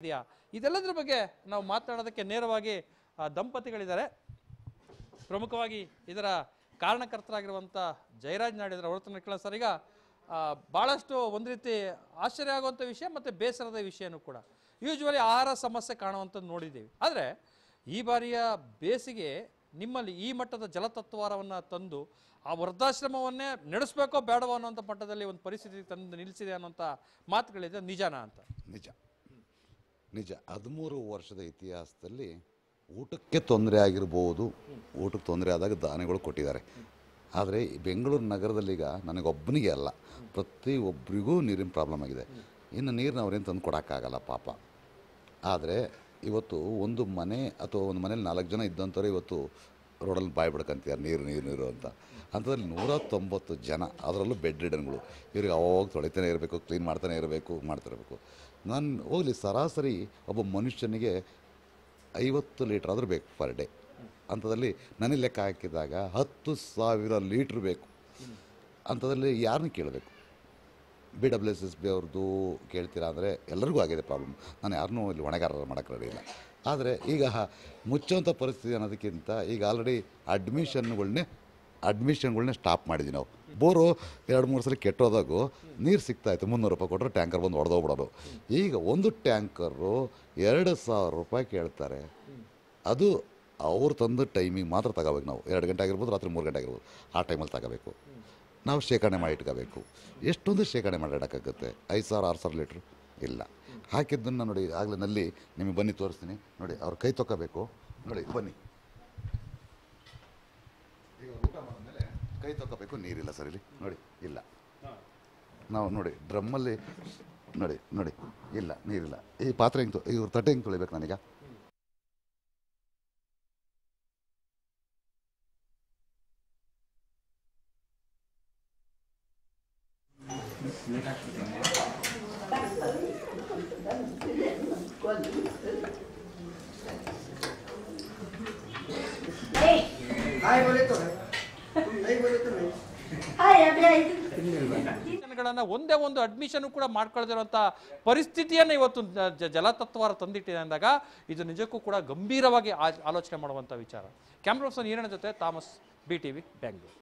ಇದೆಯಾ? ಇದೆಲ್ಲದ್ರ ಬಗ್ಗೆ ನಾವು ಮಾತನಾಡೋದಕ್ಕೆ ನೇರವಾಗಿ ದಂಪತಿಗಳಿದ್ದಾರೆ. ಪ್ರಮುಖವಾಗಿ ಇದರ ಕಾರಣಕರ್ತರಾಗಿರುವಂಥ ಜಯರಾಜ್ ನಾಡಿದ್ರ ಹೊರತನ ಕೇಳ ಸರ್. ಈಗ ಭಾಳಷ್ಟು ಒಂದು ರೀತಿ ಆಶ್ಚರ್ಯ ಆಗುವಂಥ ವಿಷಯ ಮತ್ತು ಬೇಸರದ ವಿಷಯನೂ ಕೂಡ. ಯೂಶ್ವಲಿ ಆಹಾರ ಸಮಸ್ಯೆ ಕಾಣುವಂಥದ್ದು ನೋಡಿದ್ದೀವಿ. ಆದರೆ, ಈ ಬಾರಿಯ ಬೇಸಿಗೆ ನಿಮ್ಮಲ್ಲಿ ಈ ಮಟ್ಟದ ಜಲತತ್ವಾರವನ್ನು ತಂದು, ಆ ವೃದ್ಧಾಶ್ರಮವನ್ನೇ ನಡೆಸಬೇಕೋ ಬೇಡವೋ ಅನ್ನೋಂಥ ಮಟ್ಟದಲ್ಲಿ ಒಂದು ಪರಿಸ್ಥಿತಿ ತಂದು ನಿಲ್ಲಿಸಿದೆ ಅನ್ನೋಂಥ ಮಾತುಗಳಿದೆ ನಿಜಾನ ಅಂತ? ನಿಜ. ನಿಜ, ಹದಿಮೂರು ವರ್ಷದ ಇತಿಹಾಸದಲ್ಲಿ ಊಟಕ್ಕೆ ತೊಂದರೆ ಆಗಿರ್ಬೋದು. ಊಟಕ್ಕೆ ತೊಂದರೆ ಆದಾಗ ದಾನಿಗಳು ಕೊಟ್ಟಿದ್ದಾರೆ. ಆದರೆ ಬೆಂಗಳೂರು ನಗರದಲ್ಲಿ ಈಗ ನನಗೊಬ್ಬನಿಗೆ ಅಲ್ಲ ಪ್ರತಿಯೊಬ್ಬರಿಗೂ ನೀರಿನ ಪ್ರಾಬ್ಲಮ್ ಆಗಿದೆ. ಇನ್ನು ನೀರನ್ನ ಅವ್ರೇನು ತಂದು ಕೊಡೋಕ್ಕಾಗಲ್ಲ ಪಾಪ. ಆದರೆ ಇವತ್ತು ಒಂದು ಮನೆ ಅಥವಾ ಒಂದು ಮನೇಲಿ ನಾಲ್ಕು ಜನ ಇದ್ದಂಥವ್ರು ಇವತ್ತು ರೋಡಲ್ಲಿ ಬಾಯಿ ಬಿಡ್ಕೊಂತಿದ್ದಾರೆ ನೀರು ನೀರು ನೀರು ಅಂತ. ಅಂಥದ್ರಲ್ಲಿ ನೂರ ತೊಂಬತ್ತು ಜನ, ಅದರಲ್ಲೂ ಬೆಡ್ ರಿಡನ್ಗಳು ಇವ್ರಿಗೆ ಅವಾಗ ತೊಳಿತಾನೆ ಇರಬೇಕು, ಕ್ಲೀನ್ ಮಾಡ್ತಾನೆ ಇರಬೇಕು ಮಾಡ್ತಿರಬೇಕು ನಾನು ಹೋಗಲಿ, ಸರಾಸರಿ ಒಬ್ಬ ಮನುಷ್ಯನಿಗೆ ಐವತ್ತು ಲೀಟ್ರ್ ಆದರೂ ಬೇಕು ಪರ್ ಡೇ. ಅಂಥದ್ರಲ್ಲಿ ನನಗೆ ಲೆಕ್ಕ ಹಾಕಿದಾಗ ಹತ್ತು ಸಾವಿರ ಲೀಟ್ರ್ ಬೇಕು. ಅಂಥದ್ರಲ್ಲಿ ಯಾರನ್ನ ಕೇಳಬೇಕು? B W S S B ಅವ್ರದ್ದು ಕೇಳ್ತೀರಾ ಅಂದರೆ ಎಲ್ಲರಿಗೂ ಆಗಿದೆ ಪ್ರಾಬ್ಲಮ್ ನಾನು ಯಾರನ್ನೂ ಇಲ್ಲಿ ಹೊಣೆಗಾರರು ಮಾಡೋಕ್ಕೆ ರೆಡಿ ಇಲ್ಲ. ಆದರೆ ಈಗ ಮುಚ್ಚೋಂಥ ಪರಿಸ್ಥಿತಿ ಅನ್ನೋದಕ್ಕಿಂತ ಈಗ ಆಲ್ರೆಡಿ ಅಡ್ಮಿಷನ್ಗಳನ್ನೇ ಅಡ್ಮಿಷನ್ಗಳನ್ನೇ ಸ್ಟಾಪ್ ಮಾಡಿದ್ವಿ ನಾವು. ಬೋರು ಎರಡು ಮೂರು ಸಲ ಕೆಟ್ಟೋದಾಗೂ ನೀರು ಸಿಗ್ತಾಯಿತ್ತು ಮುನ್ನೂರು ರೂಪಾಯಿ ಕೊಟ್ಟರೆ ಟ್ಯಾಂಕರ್ ಬಂದು ಹೊಡೆದೋಗ್ಬಿಡೋದು. ಈಗ ಒಂದು ಟ್ಯಾಂಕರು ಎರಡು ಸಾವಿರ ರೂಪಾಯಿ ಕೇಳ್ತಾರೆ. ಅದು ಅವ್ರು ತಂದ ಟೈಮಿಗೆ ಮಾತ್ರ ತಗೋಬೇಕು ನಾವು. ಎರಡು ಗಂಟೆ ಆಗಿರ್ಬೋದು, ರಾತ್ರಿ ಮೂರು ಗಂಟೆ ಆಗಿರ್ಬೋದು. ಆ ಟೈಮಲ್ಲಿ ತಗೋಬೇಕು. ನಾವು ಶೇಖರಣೆ ಮಾಡಿ ಇಟ್ಕೋಬೇಕು ಎಷ್ಟೊಂದು ಶೇಖರಣೆ ಮಾಡಿ ಇಡೋಕ್ಕಾಗುತ್ತೆ ಐದು ಸಾವಿರ, ಆರು ಸಾವಿರ ಲೀಟ್ರ್ ಇಲ್ಲ. ಹಾಕಿದ್ದನ್ನು ನೋಡಿ, ಆಗಲೇ ನಲ್ಲಿ ನಿಮಗೆ ಬನ್ನಿ ತೋರಿಸ್ತೀನಿ. ನೋಡಿ, ಅವ್ರ ಕೈ ತೊಗೋಬೇಕು ನೋಡಿ, ಬನ್ನಿ. ಈಗ ಊಟ ಮಾಡಿದ್ಮೇಲೆ ಕೈ ತೊಗೋಬೇಕು ನೀರಿಲ್ಲ ಸರ್ ಇಲ್ಲಿ. ನೋಡಿ, ಇಲ್ಲ. ನಾವು ನೋಡಿ, ಡ್ರಮ್ಮಲ್ಲಿ ನೋಡಿ ನೋಡಿ, ಇಲ್ಲ, ನೀರಿಲ್ಲ. ಈ ಪಾತ್ರೆ ಹೆಂಗೆ ಇವ್ರ ತಟ್ಟೆ ಹೆಂಗೆ ತೊಳಿಬೇಕು ನನಗ? ಒಂದೇ ಒಂದು ಅಡ್ಮಿಷನ್ ಕೂಡ ಮಾಡ್ಕೊಳ್ದಿರುವಂಥ ಪರಿಸ್ಥಿತಿಯನ್ನು ಇವತ್ತು ಜಲತತ್ವಾರ ತಂದಿಟ್ಟಿದೆ ಅಂದಾಗ ಇದು ನಿಜಕ್ಕೂ ಕೂಡ ಗಂಭೀರವಾಗಿ ಆಲೋಚನೆ ಮಾಡುವಂಥ ವಿಚಾರ. ಕ್ಯಾಮ್ರಾ ಪರ್ಸನ್ ಈರಣ್ಣ ಜೊತೆ Thomas B T V Bengaluru